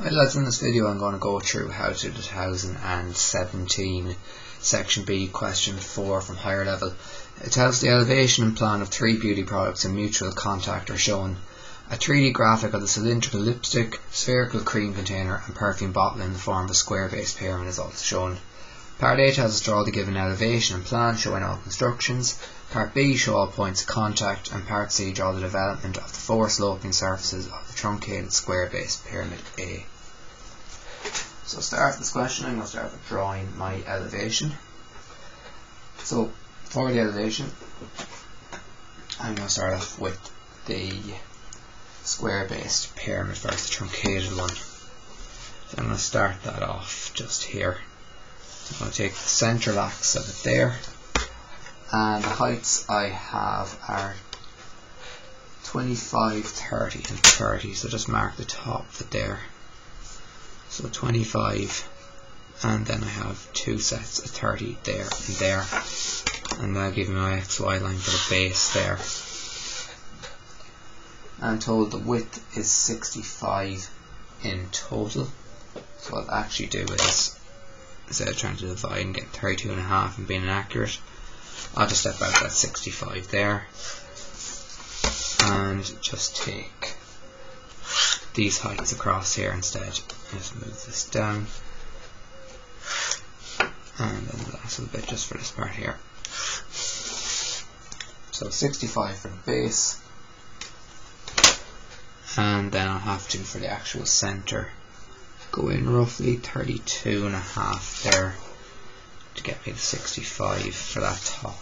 Right lads, in this video I'm going to go through how to 2017 section B question 4 from higher level. It tells the elevation and plan of three beauty products in mutual contact are shown. A 3D graphic of the cylindrical lipstick, spherical cream container and perfume bottle in the form of a square based pyramid is also shown. Part A tells us to draw the given elevation and plan showing all constructions. Part B show all points of contact and Part C draw the development of the four sloping surfaces of the truncated square based pyramid A. So start this question, I'm going to start with drawing my elevation. So for the elevation, I'm going to start off with the square based pyramid first, the truncated one. So I'm going to start that off just here. I'm going to take the central axis of it there. And the heights I have are 25, 30 and 30 so just mark the top there. So 25 and then I have two sets of 30 there and there. And that'll give me my XY line for the base there. I'm told the width is 65 in total. So what I'll actually do is instead of trying to divide and get 32 and a half and being inaccurate. I'll just step out that 65 there. And just take these heights across here instead. Just move this down. And then the last little bit just for this part here. So 65 for the base. And then I'll have to for the actual center go in roughly 32 and a half there to get me the 65 for that top.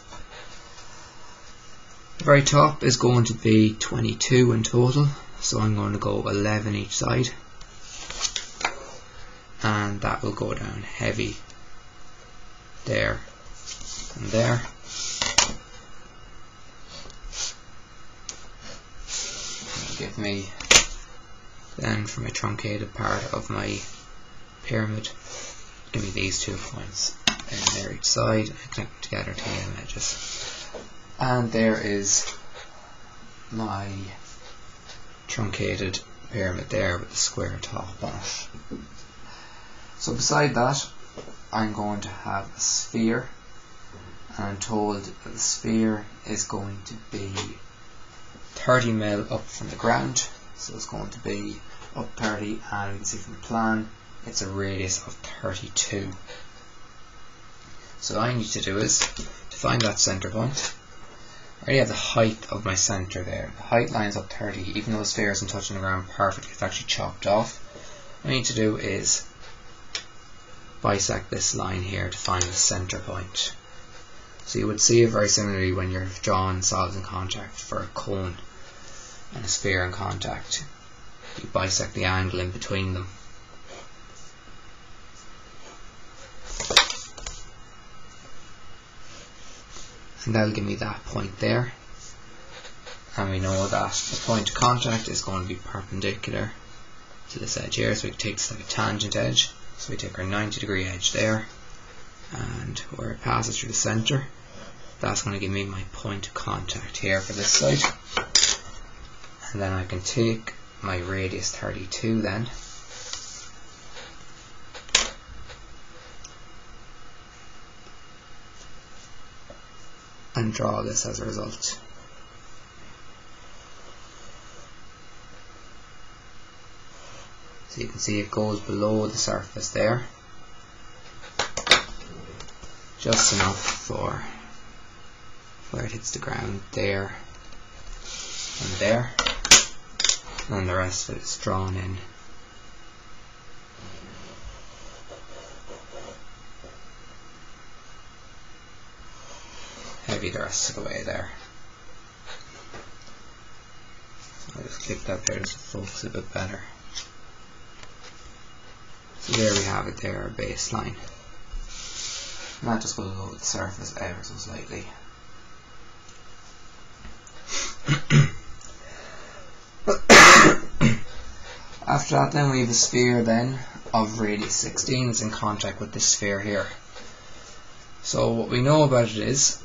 The very top is going to be 22 in total, so I'm going to go 11 each side. And that will go down heavy there and there. give me then for my truncated part of my pyramid. Give me these two points and there each side. And connect together to the edges. And there is my truncated pyramid there with the square top on it. So beside that I'm going to have a sphere. And I'm told that the sphere is going to be 30 mil up from the ground so it's going to be up 30 and you can see from the plan it's a radius of 32 so all I need to do is to find that center point. I already have the height of my center there. The height lines up 30, even though the sphere isn't touching the ground perfectly, it's actually chopped off. What I need to do is bisect this line here to find the center point. So you would see it very similarly when you're drawing solids in contact for a cone and a sphere in contact. You bisect the angle in between them. and that'll give me that point there. And we know that the point of contact is going to be perpendicular to this edge here. So we take this like a tangent edge. So we take our 90 degree edge there. And where it passes through the center that's going to give me my point of contact here for this side and then I can take my radius 32 then and draw this as a result. So you can see it goes below the surface there. Just enough for where it hits the ground there and there. And the rest of it is drawn in heavy the rest of the way there. So I'll just click that there to focus a bit better. So there we have it there, our baseline. And that just goes over the surface ever so slightly. Then we have a sphere then of radius 16 is in contact with this sphere here. So what we know about it is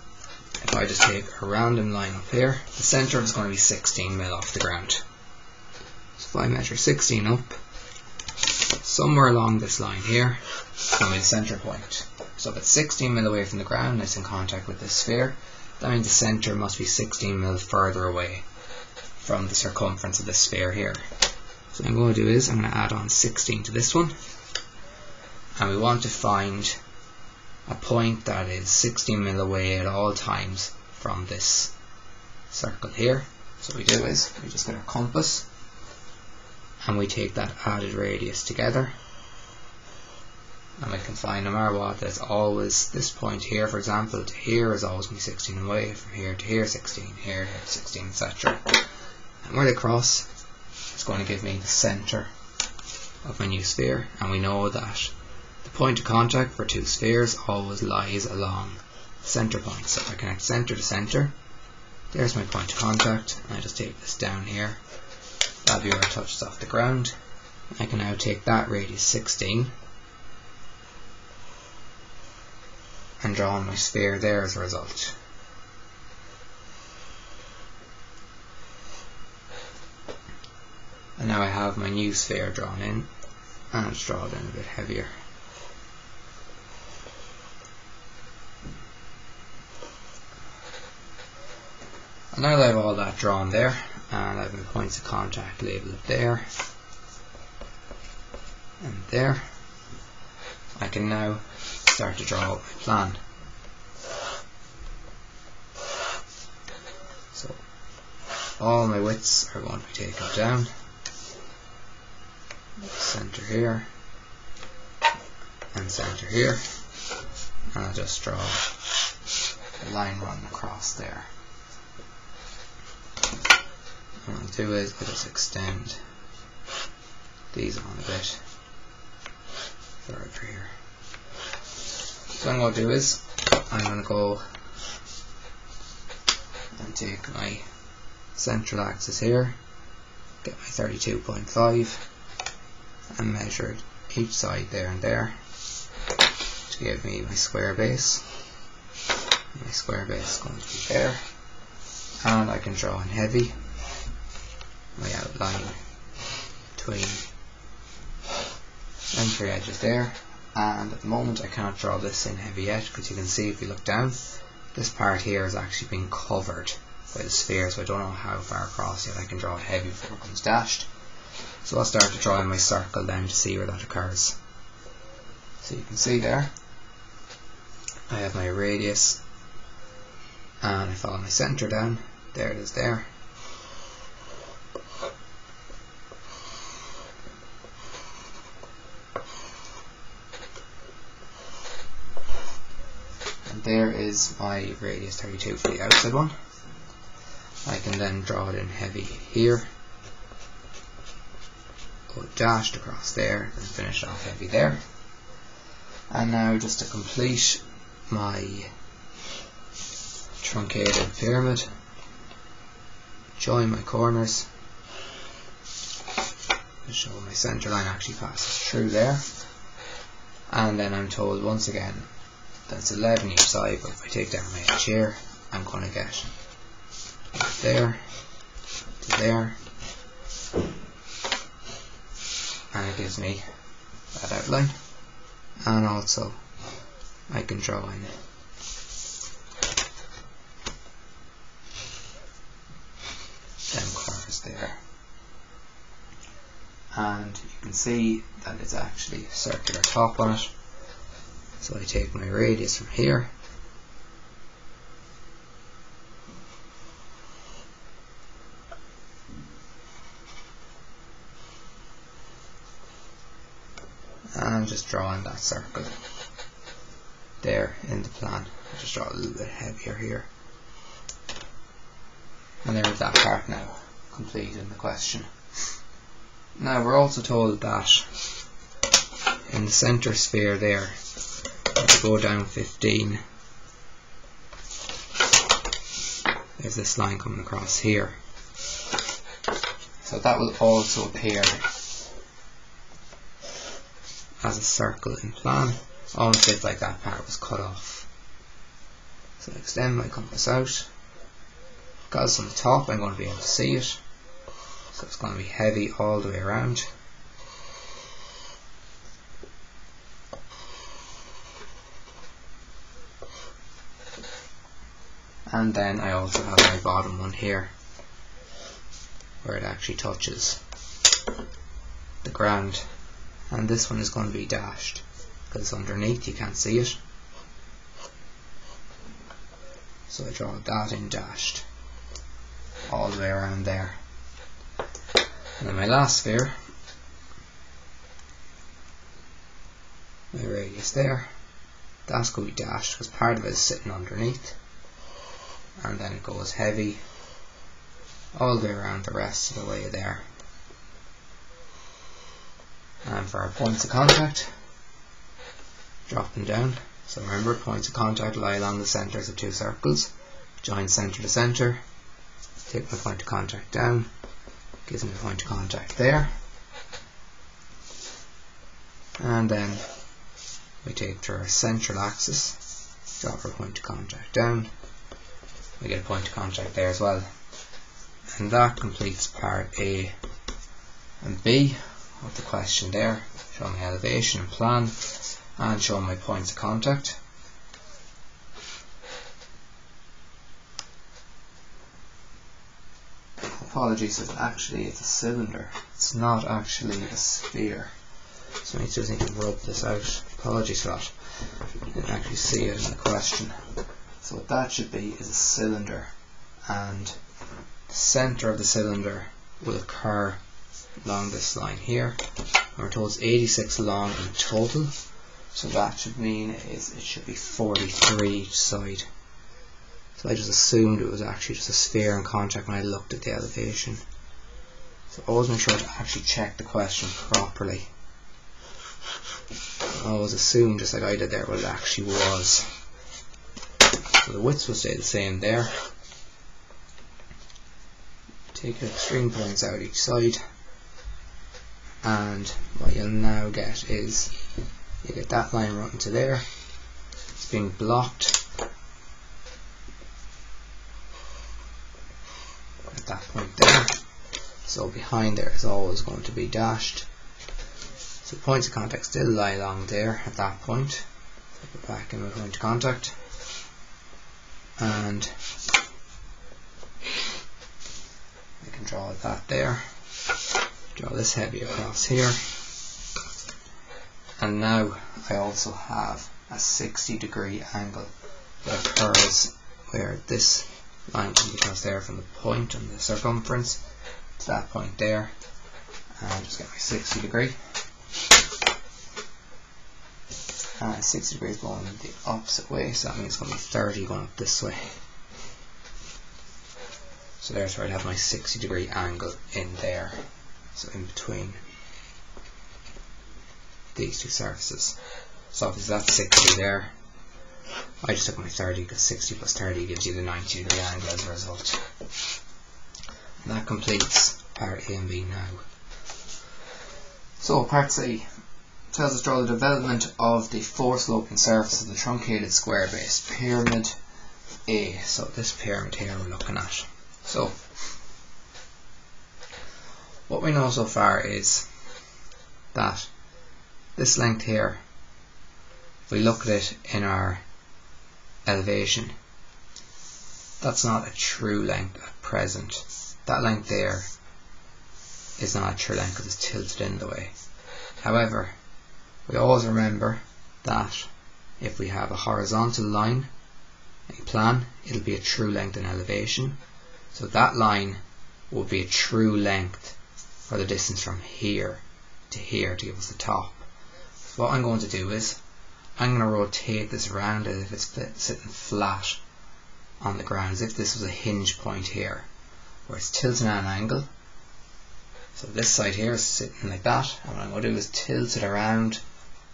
if I just take a random line up here, the centre is going to be 16 mil off the ground. So if I measure 16 up, somewhere along this line here going to be the centre point. So if it's 16 mil away from the ground and it's in contact with this sphere, that means the centre must be 16 mil further away from the circumference of the sphere here. So what I'm going to do is I'm going to add on 16 to this one. And we want to find a point that is 16 mil away at all times from this circle here. So what we do is we just get our compass and we take that added radius together. And we can find no matter what there's always this point here for example to here is always going to be 16 away from here to here 16 here, here 16 etc and where they cross it's going to give me the center of my new sphere and we know that the point of contact for two spheres always lies along the center point. So if I connect center to center there's my point of contact and I just take this down here. That viewer touches off the ground. I can now take that radius 16 and draw my sphere there as a result. Now I have my new sphere drawn in and I'll draw it in a bit heavier. And now that I have all that drawn there and I have my points of contact labelled there and there I can now start to draw out my plan. So all my widths are going to be taken down. Center here and center here. And I'll just draw a line running across there. what I'll do is I'll just extend these on a bit further here. So what I'm going to do is I'm going to go and take my central axis here, get my 32.5 and measured each side there and there to give me my square base. My square base is going to be there and I can draw in heavy my outline between them three edges there and at the moment I can't draw this in heavy yet because you can see if you look down this part here is actually being covered by the sphere so I don't know how far across yet I can draw it heavy before it comes dashed so I'll start to draw my circle then to see where that occurs. So you can see there I have my radius and I follow my centre down. There it is there. And there is my radius 32 for the outside one. I can then draw it in heavy here, go dashed across there, and finish off heavy there. And now just to complete my truncated pyramid, join my corners, show my centre line actually passes through there, and then I'm told once again that's 11 each side but if I take down my edge here I'm going to get there to there and it gives me. That outline and also I can draw in them curves there. And you can see that it's actually circular top on it. So I take my radius from here I'm just drawing that circle there in the plan. I'll just draw a little bit heavier here. And there's that part now complete in the question. Now we're also told that in the centre sphere there go down 15 there's this line coming across here so that will also appear as a circle in plan. All it did like that part was cut off. So next then I come this out. Because on the top I'm going to be able to see it. So it's going to be heavy all the way around. and then I also have my bottom one here where it actually touches the ground and this one is going to be dashed because underneath you can't see it. So I draw that in dashed all the way around there. And then my last sphere my radius there that's going to be dashed because part of it is sitting underneath. And then it goes heavy all the way around the rest of the way there and for our points of contact drop them down. So remember points of contact lie along the centres of two circles. Join centre to centre. Take my point of contact down. Gives me a point of contact there. And then we take through our central axis. Drop our point of contact down. We get a point of contact there as well. And that completes part A and B of the question there show my elevation and plan and show my points of contact. Apologies it's actually it's a cylinder. It's not actually a sphere. So I just need to rub this out. Apologies for that. You can actually see it in the question. So what that should be is a cylinder and the centre of the cylinder will occur along this line here. And we're told it's 86 long in total. So that should mean is it should be 43 each side. So I just assumed it was actually just a sphere in contact when I looked at the elevation. So always make sure to actually check the question properly. I always assumed just like I did there what it actually was. So the widths will stay the same there. Take extreme points out each side. And what you'll now get is you get that line running to there. It's being blocked at that point there. So behind there is always going to be dashed. So points of contact still lie along there at that point. Put back in my point of contact and I can draw that there draw this heavy across here. And now I also have a 60 degree angle that occurs where this line crossed there from the point on the circumference. To that point there. And just get my 60 degree. And 60 degrees going the opposite way so that means it's going to be 30 going up this way. So there's where I'd have my 60 degree angle in there so in between these two surfaces so obviously that's 60 there I just took my 30 because 60 plus 30 gives you the 90 degree angle as a result and that completes part A and B now so part C tells us draw the development of the four sloping surface of the truncated square base pyramid A. So this pyramid here we're looking at. So what we know so far is that this length here, if we look at it in our elevation, that's not a true length at present. That length there is not a true length because it's tilted in the way. However, we always remember that if we have a horizontal line, a plan, it'll be a true length in elevation. So that line will be a true length for the distance from here to here to give us the top. So what I'm going to do is, I'm going to rotate this around as if it's sitting flat on the ground, as if this was a hinge point here, where it's tilting at an angle. So this side here is sitting like that, and what I'm going to do is tilt it around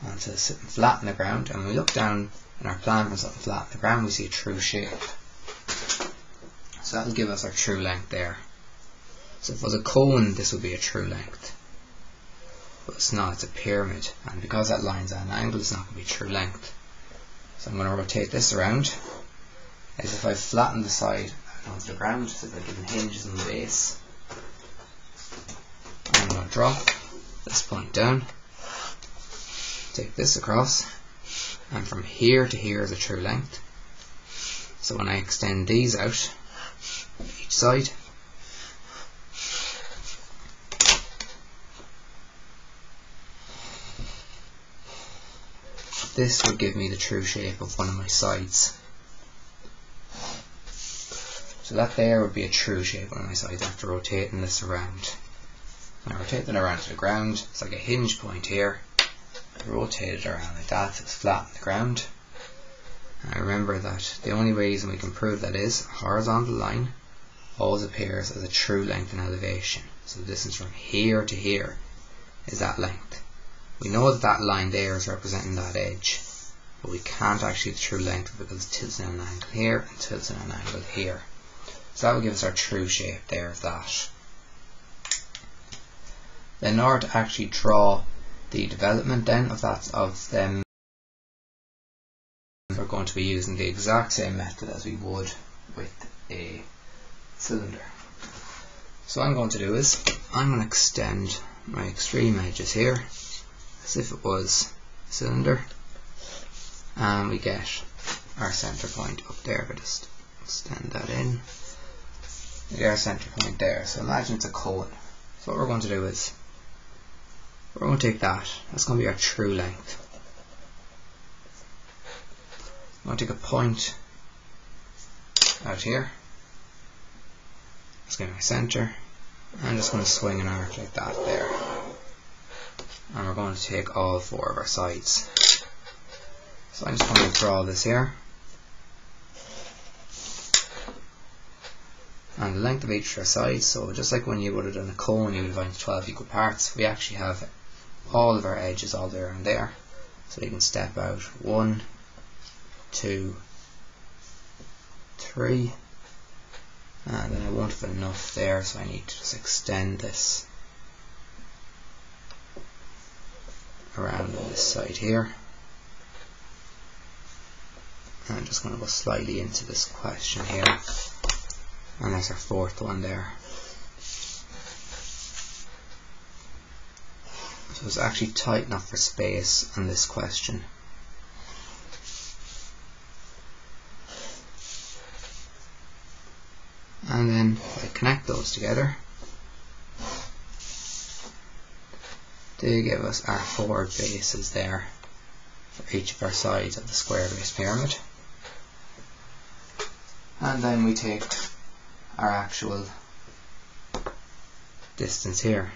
until it's sitting flat on the ground and when we look down in our plan from something flat on the ground we see a true shape so that'll give us our true length there so if it was a cone this would be a true length. But it's not, it's a pyramid. And because that line's at an angle it's not going to be true length. So I'm going to rotate this around. As if I flatten the side onto the ground so they're giving hinges in the base. I'm going to drop this point down. Take this across. And from here to here is a true length. So when I extend these out each side this would give me the true shape of one of my sides. So that there would be a true shape on my sides after rotating this around. I rotate it around to the ground, it's like a hinge point here. I rotate it around like that, so it's flat on the ground. And I remember that the only reason we can prove that is a horizontal line always appears as a true length in elevation. So the distance from here to here is that length. We know that that line there is representing that edge, but we can't actually the true length because it tilts in an angle here and tilts in an angle here. So that will give us our true shape there of that. Then in order to actually draw the development then of that of them we're going to be using the exact same method as we would with a cylinder. So what I'm going to do is I'm going to extend my extreme edges here as if it was a cylinder. And we get our center point up there but just extend that in. Get our center point there. So imagine it's a cone so what we're going to do is we're going to take that. That's going to be our true length. I'm going to take a point out here. Let's get my center. I'm just going to swing an arc like that there and we're going to take all four of our sides. So I'm just going to draw this here. And the length of each of our sides, so just like when you would have done a cone, you would divide into 12 equal parts, we actually have all of our edges all there and there. So you can step out one, two, three, and then I won't have enough there, so I need to just extend this around this side here. And I'm just going to go slightly into this question here. And there's our fourth one there. So it's actually tight enough for space on this question. And then I connect those together, they give us our four bases there for each of our sides of the square base pyramid. And then we take our actual distance here.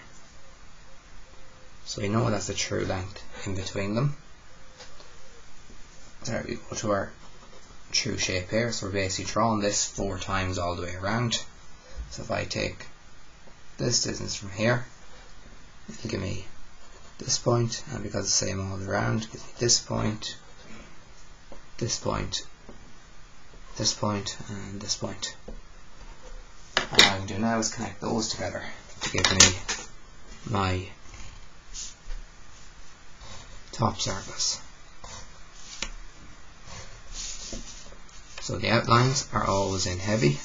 So we know that's the true length in between them. There we go to our true shape here. So we're basically drawing this four times all the way around. So if I take this distance from here, it'll give me this point and because it's the same all around. Gives me this point this point this point and this point. and what I can do now is connect those together to give me my top surface. So the outlines are always in heavy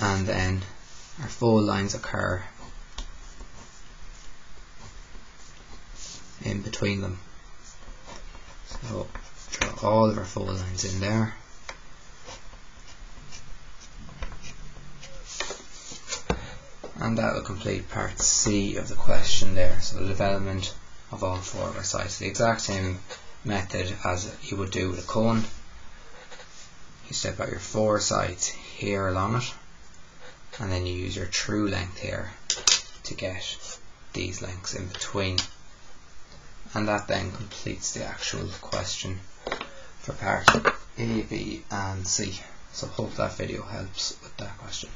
and then our full lines occur in between them. So draw all of our full lines in there. And that will complete part C of the question there. So the development of all four of our sides. The exact same method as you would do with a cone. You step out your four sides here along it and then you use your true length here to get these lengths in between. And that then completes the actual question for part A, B and C. So hope that video helps with that question